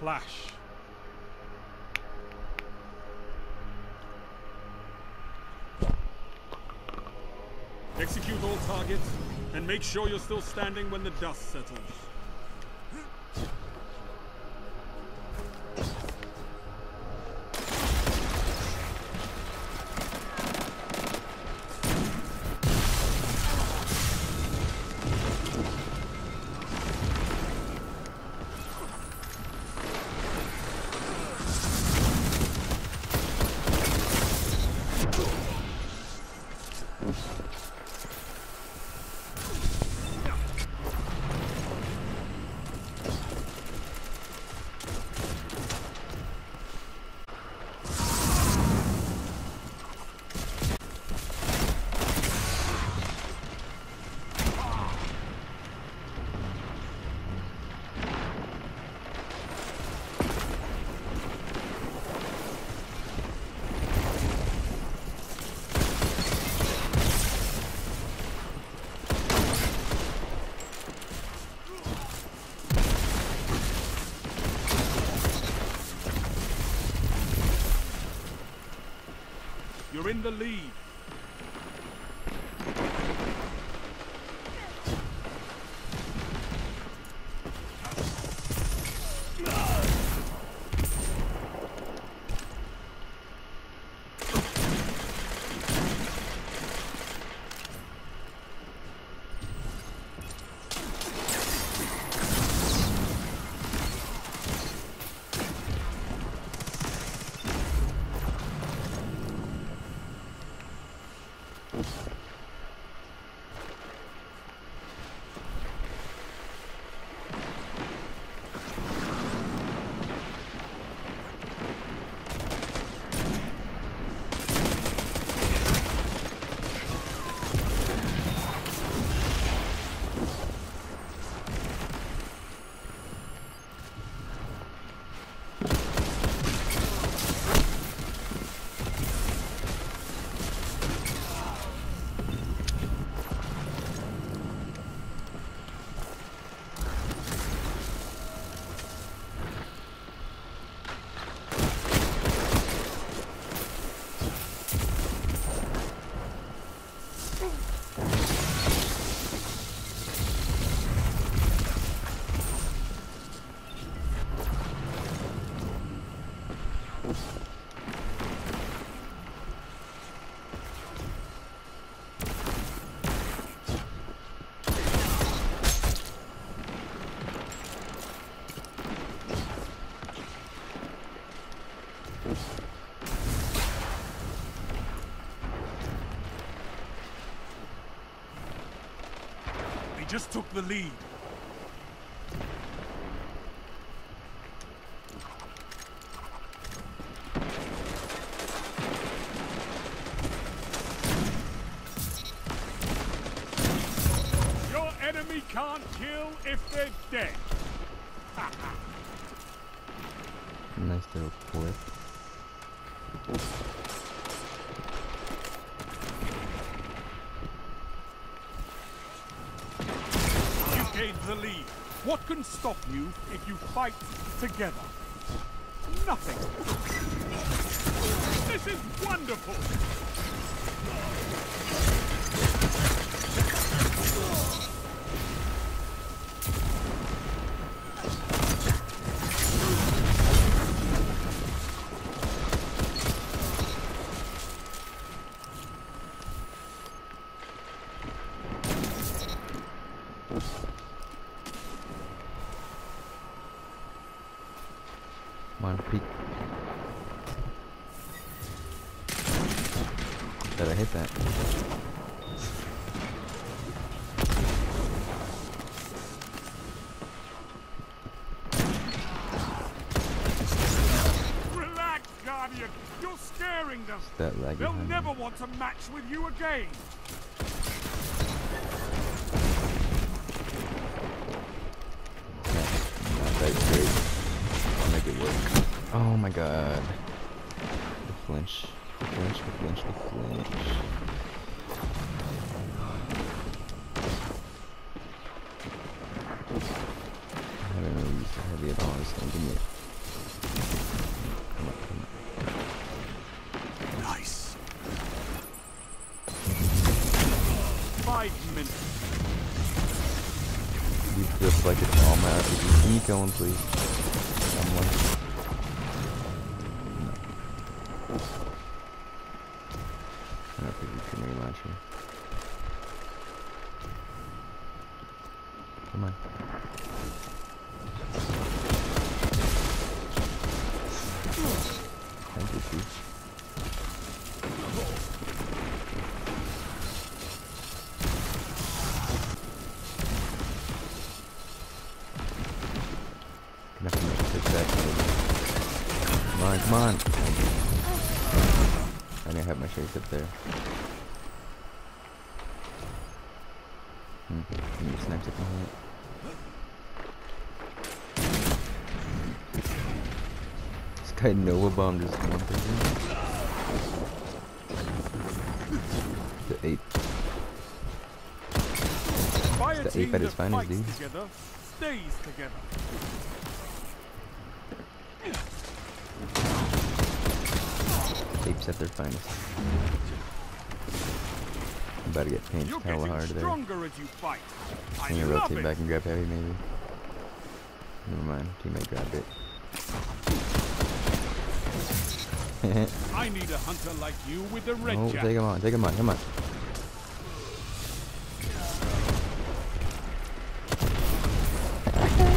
clash. Execute all targets, and make sure you're still standing when the dust settles. You're in the lead. They just took the lead. Your enemy can't kill if they're dead. Nice little quip. You gained the lead. What can stop you if you fight together? Nothing. This is wonderful. Peek. Better hit that. Relax, Guardian. You're scaring them. They'll never want to match with you again. make it work. Oh my god. The flinch. The flinch, the flinch, the flinch. I haven't really used the heavy at all, it's not giving it. Nice. Five. You just like it's all my RPG. Can you kill him, please? I don't think you can relaunch him. Come on. Thank you, Chief. Come on, come on! I didn't have my shades up there. Hmm. Can you you want This guy Nova bombed just one person. The eight. The ape at his finest, dude. together stays together. Apes at their finest. I'm about to get pinched You're hella getting hard there. stronger as you fight. I Can you love rotate it. back and grab heavy maybe? Never mind, teammate grabbed it. I need a hunter like you with the red oh, jacket. take him on, take him on, come on.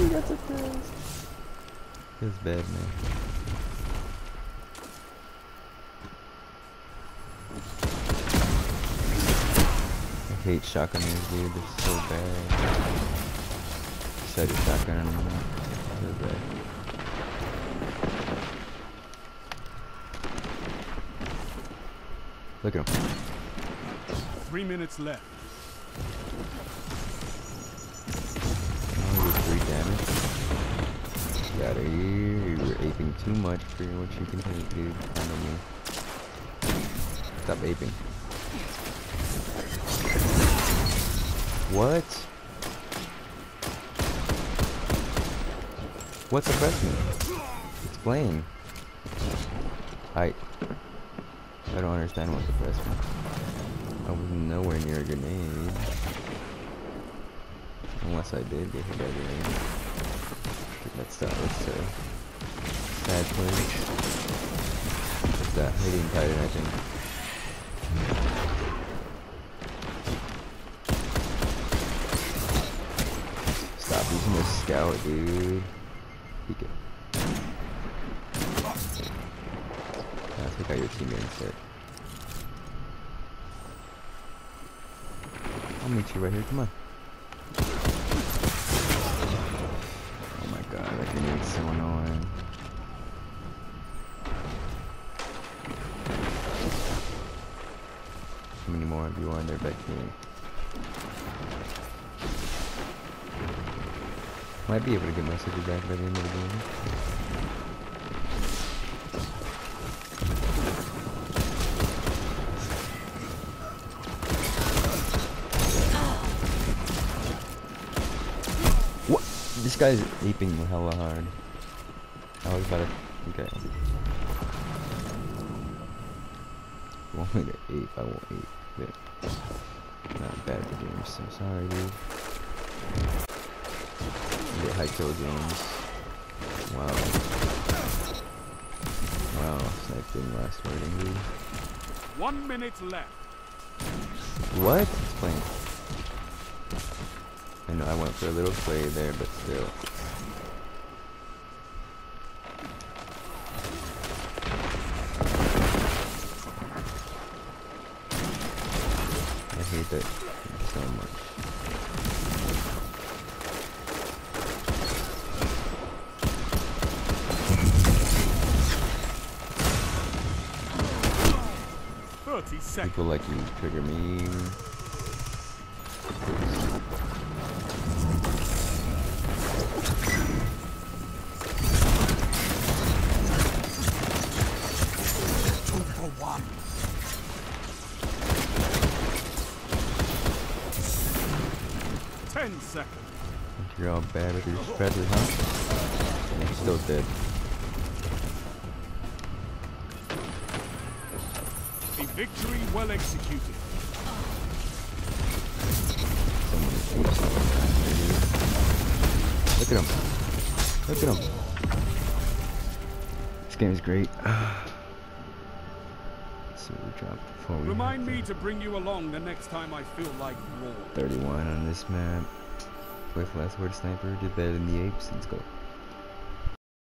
he got surprised. Feels bad, man. Hate shotgunners, dude. They're so bad. Set your shotgun on them. So bad. Look at him. Three minutes left. Three damage. Get out of here. You're aping too much for what you can take, dude. I know me. Stop aping. What? What's question? Explain. I... I don't understand what the question. I was nowhere near a grenade. Unless I did get hit by a grenade. That's uh, that's uh, sad place. That hitting titan, I think. Stop using the scout, dude. Peek it. Yeah, take out your teammate instead. I'll meet you right here, come on. Oh my god, that grenade's so annoying. How many more of you are in there back here? Might be able to get my city back by the end of the game. What? This guy's aping hella hard. I was about to. Okay. You want me to ape? I won't ape. But not bad at the game, so sorry, dude. Get high kill games. Wow. Wow, snipe didn't last wording, dude. One minute left. What? Explain. I know I went for a little play there, but still. I hate that so much. People like you trigger me. Two for one. Ten seconds. You're all bad with your suppressors, huh? You're still dead. Victory well executed. Look at him. Look at him. This game is great. so we drop before we Remind me to- bring you along the next time I feel like roar. 31 on this map. With last word sniper did better than the apes. Let's go.